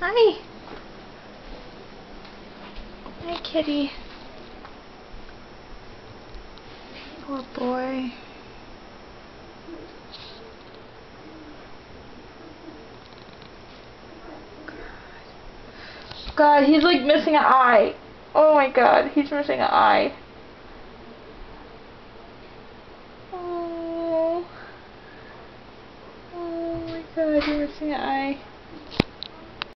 Hi. Hi, kitty. Poor boy. God, he's like missing an eye. Oh my god, he's missing an eye. Oh. Oh my god, you're missing an eye.